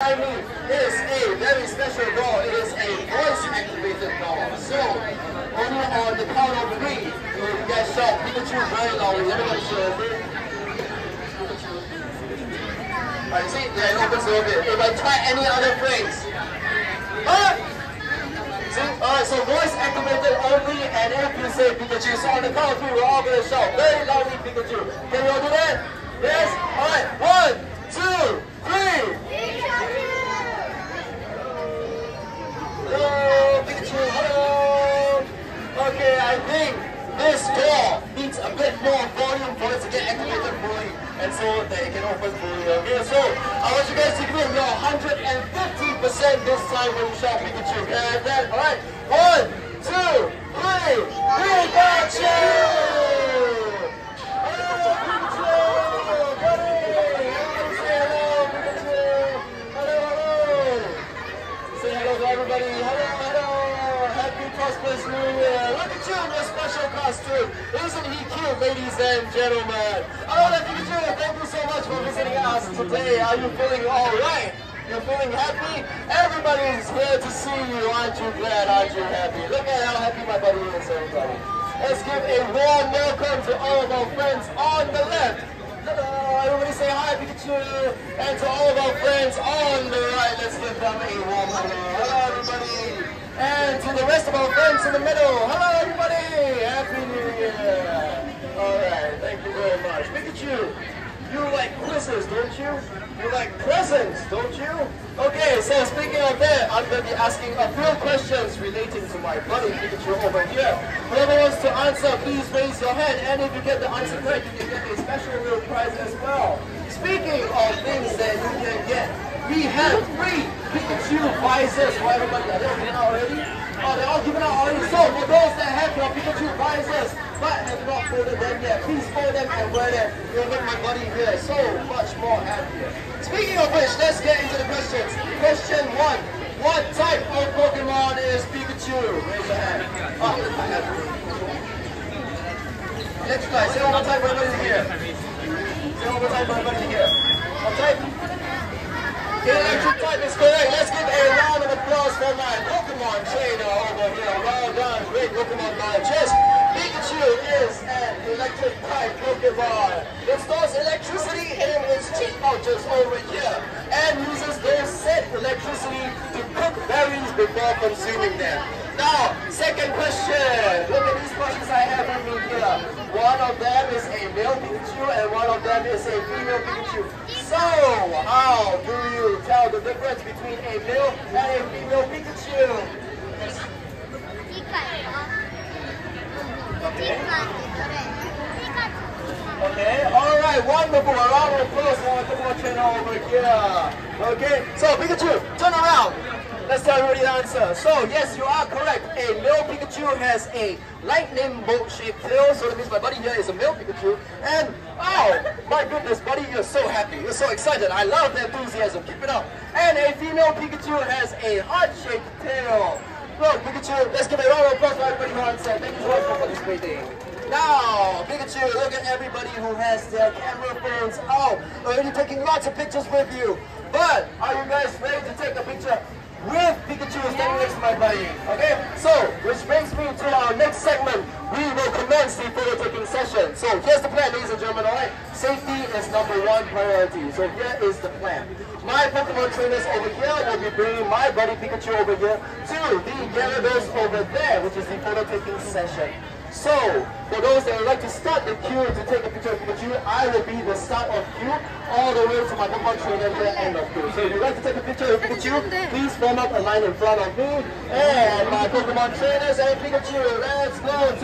I mean, it is a very special doll. It is a voice-activated doll. So, only on the count of three, you guys shout Pikachu very loudly. Everybody shout. Alright, see, yeah, it opens a little bit. If I try any other phrase. Alright! See? Alright, so voice activated only, and if you say Pikachu, so on the count of three, we're all gonna shout very loudly Pikachu. Can you all do that? Yes? Alright, one, two, three! Hello, Pikachu, hello! Okay, I think this door needs a bit more volume for it to get activated fully, and so it can open fully. Okay, so I want you guys to give your 150% this time when you shop Pikachu. Then, alright, one, two, three, Pikachu! Hello, Pikachu! Buddy! Everybody say hello, Pikachu! Hello, hello! Say hello to everybody. Hello, hello. Happy prosperous new year. Look at you in your Isn't he cute, ladies and gentlemen? Hello, Pikachu. Thank you so much for visiting us today. Are you feeling all right? You're feeling happy? Everybody is here to see you. Aren't you glad? Aren't you happy? Look at how happy my buddy is, everybody. Let's give a warm welcome to all of our friends on the left. Hello, everybody say hi, Pikachu. And to all of our friends on the right, let's give them a warm hello. Hello, everybody. And to the rest of our friends in the middle, hello, everybody. Happy New Year. All right, thank you very Pikachu, you like quizzes, don't you? You like presents, don't you? Okay, so speaking of that, I'm going to be asking a few questions relating to my buddy Pikachu over here. Whoever wants to answer, please raise your hand. And if you get the answer correct, you can get a special little prize as well. Speaking of things that you can get, we have Pikachu visors for everybody. They all given out already? Oh, they're all given out already. So for those that have your Pikachu visors, but have not folded them yet, please fold them and wear them. You'll make my buddy here so much more happier. Speaking of which, let's get into the questions. Question one. What type of Pokemon is Pikachu? Raise your hand. Oh, have Electric Say one more time for everybody here. Say one more time for everybody here type? Electric type is correct. Let's give a round of applause for my Trainer uh, over here. Well done. Great Pokemon Pikachu is an electric type Pokemon. It stores electricity in its teeth pouches over here and uses those said electricity to cook berries before consuming them. Now, second question. Look at these questions I have me here. One of them is a male Pikachu and one of them is a female Pikachu. So, how do you tell the difference between a male and a female Pikachu? Okay, alright, wonderful. A round of applause for trainer over here. Okay, so Pikachu, turn around. Let's tell everybody the answer. So, yes, you are correct. A male Pikachu has a lightning bolt shaped tail, so that means my buddy here is a male Pikachu. And, oh, my goodness, buddy, you're so happy. You're so excited. I love the enthusiasm. Keep it up. And a female Pikachu has a heart shaped tail. Look, Pikachu, let's give a round of applause for everybody who answered. Thank you so much for participating. Now, Pikachu, look at everybody who has their camera phones oh, out, already taking lots of pictures with you. But, are you guys ready to take a picture with Pikachu standing next to my buddy? Okay, so, which brings me to our next segment. We will commence the photo taking session. So, here's the plan, ladies and gentlemen, alright? Safety is number one priority. So, here is the plan. My Pokemon trainers over here will be bringing my buddy Pikachu over here to the Gyarados over there, which is the photo taking session. So, for those that would like to start the queue to take a picture of Pikachu, I will be the start of queue all the way to my Pokemon trainer here end of queue. So if you'd like to take a picture of Pikachu, please form up a line in front of me and my Pokemon trainers and Pikachu. Let's go